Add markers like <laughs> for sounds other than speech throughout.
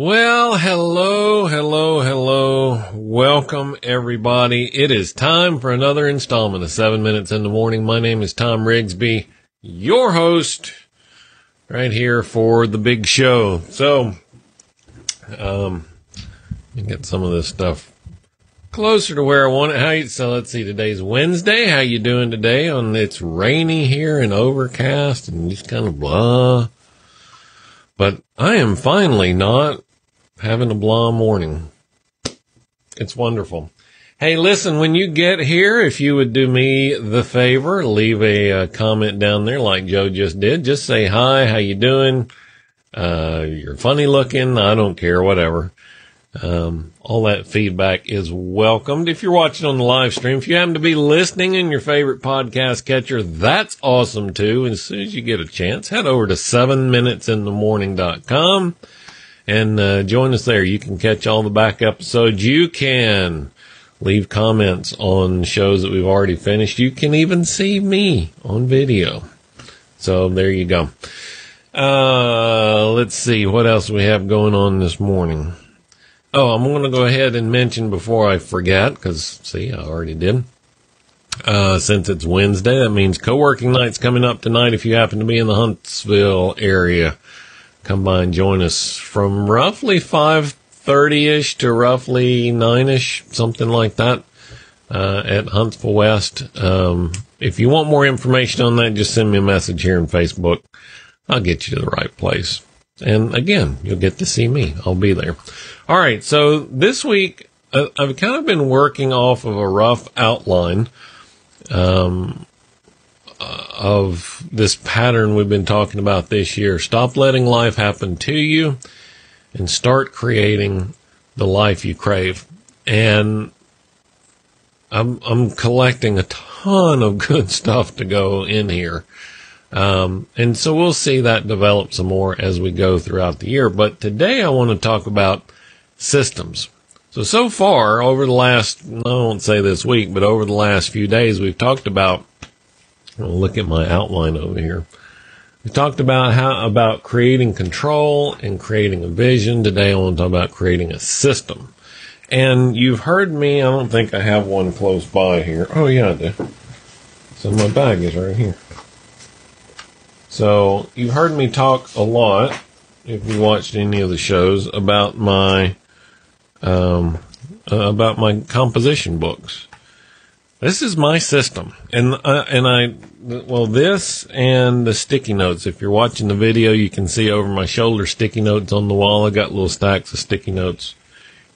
Well, hello, hello, hello. Welcome everybody. It is time for another installment of seven minutes in the morning. My name is Thom Rigsby, your host right here for the big show. So, um, get some of this stuff closer to where I want it. How you, so let's see. Today's Wednesday. How you doing today? On it's rainy here and overcast and just kind of blah. But I am finally not having a blah morning. It's wonderful. Hey, listen, when you get here, if you would do me the favor, leave a, uh, comment down there like Joe just did. Just say hi, how you doing? Uh, you're funny looking. I don't care, whatever. Um, all that feedback is welcomed. If you're watching on the live stream, if you happen to be listening in your favorite podcast catcher, that's awesome too. As soon as you get a chance, head over to 7minutesinthemorning.com and uh, join us there. You can catch all the back episodes. You can leave comments on shows that we've already finished. You can even see me on video. So there you go. Uh, let's see what else we have going on this morning. Oh, I'm going to go ahead and mention before I forget, because see, I already did. Uh, since it's Wednesday, that means co-working night's coming up tonight. If you happen to be in the Huntsville area, come by and join us from roughly 5.30ish to roughly 9ish, something like that, uh, at Huntsville West. Um, if you want more information on that, just send me a message here on Facebook. I'll get you to the right place. And again, you'll get to see me. I'll be there. All right. So this week, uh, I've kind of been working off of a rough outline, um, of this pattern we've been talking about this year. Stop letting life happen to you and start creating the life you crave. And I'm, I'm collecting a ton of <laughs> good stuff to go in here. Um, and so we'll see that develop some more as we go throughout the year. But today I want to talk about systems. So, so far over the last, I won't say this week, but over the last few days, we've talked about I'll look at my outline over here. We talked about how about creating control and creating a vision. Today I want to talk about creating a system. And you've heard me, I don't think I have one close by here. Oh yeah, I do. So my bag is right here. So you've heard me talk a lot, if you watched any of the shows, about my um, uh, about my composition books. This is my system, and uh, and I well this and the sticky notes. If you're watching the video, you can see over my shoulder sticky notes on the wall. I got little stacks of sticky notes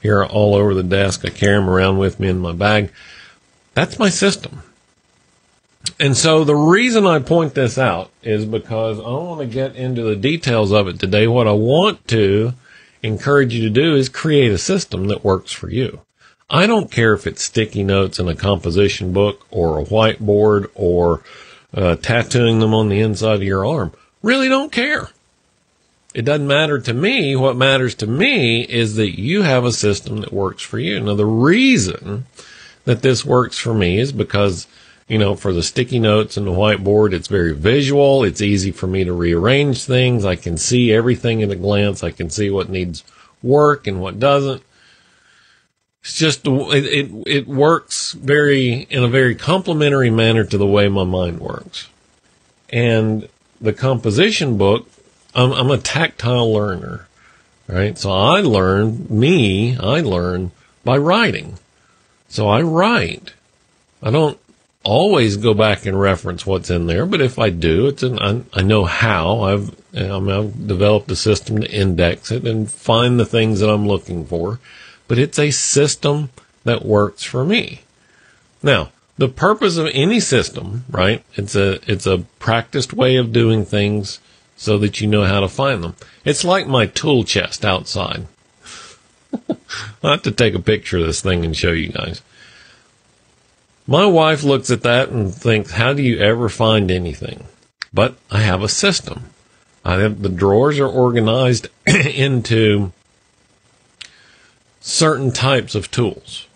here all over the desk. I carry them around with me in my bag. That's my system. And so the reason I point this out is because I don't want to get into the details of it today. What I want to encourage you to do is create a system that works for you. I don't care if it's sticky notes in a composition book or a whiteboard or uh, tattooing them on the inside of your arm. Really don't care. It doesn't matter to me. What matters to me is that you have a system that works for you. Now, the reason that this works for me is because, you know, for the sticky notes and the whiteboard, it's very visual. It's easy for me to rearrange things. I can see everything at a glance. I can see what needs work and what doesn't. It's just it, it it works very in a very complementary manner to the way my mind works. And the composition book, I'm, I'm a tactile learner, right? So I learn me, I learn by writing. So I write. I don't always go back and reference what's in there, but if I do, it's an, I, I know how. I've I mean, I've developed a system to index it and find the things that I'm looking for but it's a system that works for me. Now, the purpose of any system, right? It's a, it's a practiced way of doing things so that you know how to find them. It's like my tool chest outside. <laughs> I'll have to take a picture of this thing and show you guys. My wife looks at that and thinks, how do you ever find anything? But I have a system. I have the drawers are organized <clears throat> into certain types of tools,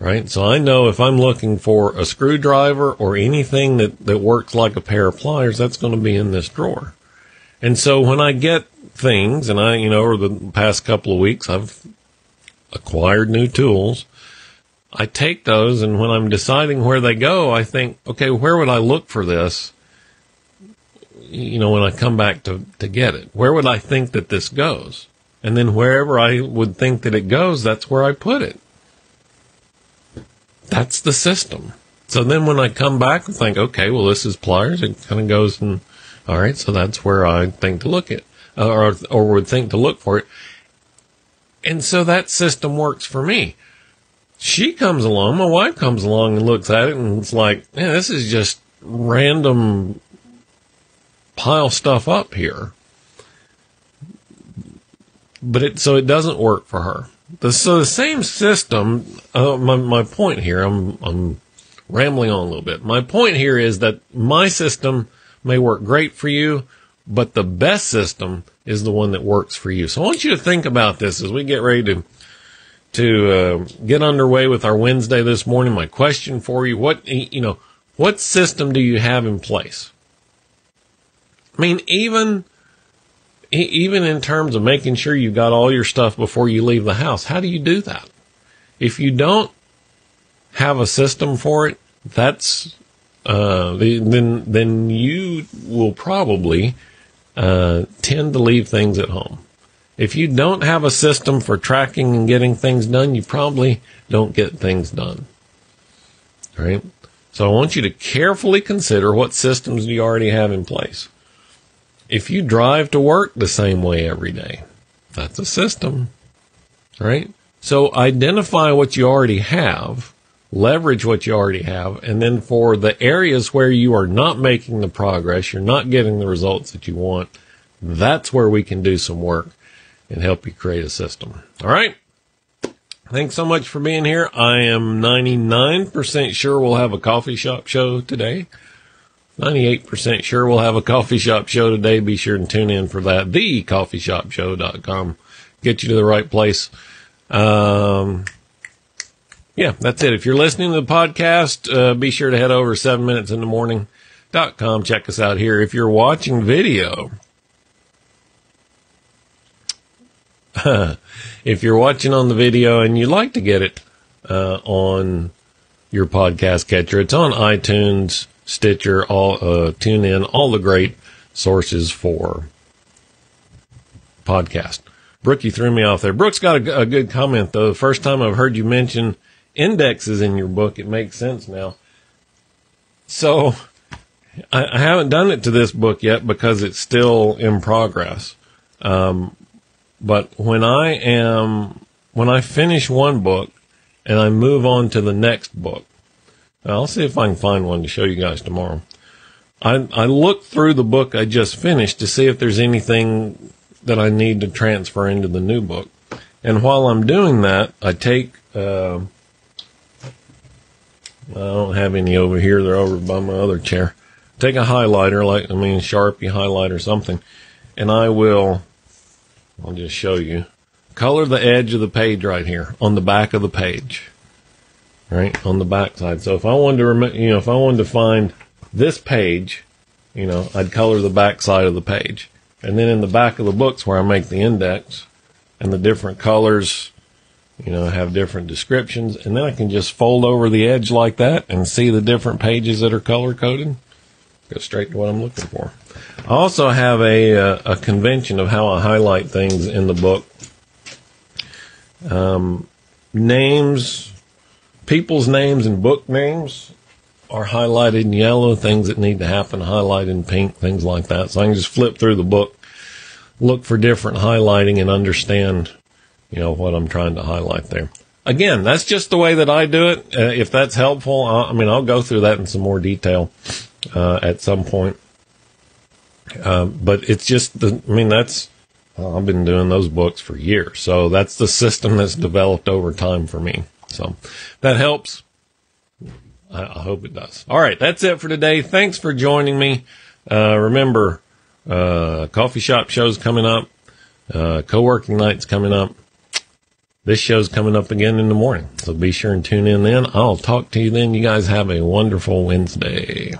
right? So I know if I'm looking for a screwdriver or anything that, that works like a pair of pliers, that's going to be in this drawer. And so when I get things, and I, you know, over the past couple of weeks, I've acquired new tools. I take those, and when I'm deciding where they go, I think, okay, where would I look for this? You know, when I come back to, to get it, where would I think that this goes? And then wherever I would think that it goes, that's where I put it. That's the system. So then when I come back and think, okay, well, this is pliers, it kind of goes and, all right, so that's where I think to look at, or, or would think to look for it. And so that system works for me. She comes along, my wife comes along and looks at it and it's like, yeah, this is just random pile stuff up here. But it, so it doesn't work for her. The, so the same system, uh, my, my point here, I'm, I'm rambling on a little bit. My point here is that my system may work great for you, but the best system is the one that works for you. So I want you to think about this as we get ready to to uh, get underway with our Wednesday this morning. My question for you: What you know, what system do you have in place? I mean, even even in terms of making sure you've got all your stuff before you leave the house, how do you do that? If you don't have a system for it, that's uh, then then you will probably uh, tend to leave things at home. If you don't have a system for tracking and getting things done, you probably don't get things done. All right. So I want you to carefully consider what systems you already have in place. If you drive to work the same way every day, that's a system. Right. So identify what you already have leverage what you already have. And then for the areas where you are not making the progress, you're not getting the results that you want, that's where we can do some work and help you create a system. All right. Thanks so much for being here. I am 99% sure we'll have a coffee shop show today. 98% sure we'll have a coffee shop show today. Be sure to tune in for that. TheCoffeeShopShow.com. Get you to the right place. Um, yeah, that's it. If you're listening to the podcast, uh, be sure to head over seven minutes in the morning.com. Check us out here. If you're watching video, <laughs> if you're watching on the video and you'd like to get it uh, on your podcast catcher, it's on iTunes, Stitcher, all uh, tune in, all the great sources for podcast. Brooke, you threw me off there. Brooke's got a, a good comment though. The first time I've heard you mention indexes in your book. It makes sense now. So I, I haven't done it to this book yet because it's still in progress. Um, but when I am, when I finish one book and I move on to the next book, I'll see if I can find one to show you guys tomorrow. I, I look through the book I just finished to see if there's anything that I need to transfer into the new book. And while I'm doing that, I take, uh, I don't have any over here. They're over by my other chair. Take a highlighter, like, I mean, Sharpie highlighter or something, and I will, I'll just show you. Color the edge of the page right here on the back of the page. Right? On the back side. So if I wanted to remember, you know, if I wanted to find this page, you know, I'd color the back side of the page. And then in the back of the books where I make the index and the different colors, you know, have different descriptions, and then I can just fold over the edge like that and see the different pages that are color coded. Go straight to what I'm looking for. I also have a uh, a convention of how I highlight things in the book. Um, names, people's names, and book names are highlighted in yellow. Things that need to happen highlighted in pink. Things like that. So I can just flip through the book, look for different highlighting, and understand you know, what I'm trying to highlight there. Again, that's just the way that I do it. Uh, if that's helpful, I, I, mean, I'll go through that in some more detail uh, at some point. Um, but it's just the, I mean, that's, I've been doing those books for years. So that's the system that's developed over time for me. So that helps. I, hope it does. All right. That's it for today. Thanks for joining me. Uh, remember, uh, coffee shop shows coming up, uh, co-working nights coming up. This show's coming up again in the morning. So be sure and tune in then. I'll talk to you then. You guys have a wonderful Wednesday.